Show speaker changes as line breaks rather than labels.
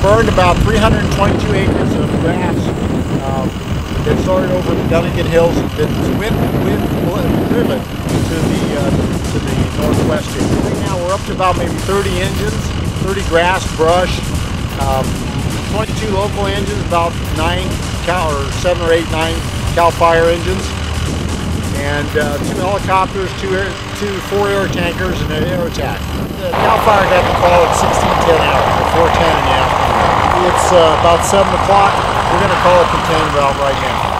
burned about 322 acres of grass. Um, it started over the Dunnigan Hills and been wind, wind driven to the uh, to the northwest here. Right now we're up to about maybe 30 engines, 30 grass, brush, um, 22 local engines, about nine cal or seven or eight, nine Cal Fire engines, and uh, two helicopters, two air, two four air tankers, and an air attack. The Cal Fire got the call at 16:10 hours, or 4:10 in the afternoon. It's uh, Uh, about seven o'clock. We're going to call a containment valve right now.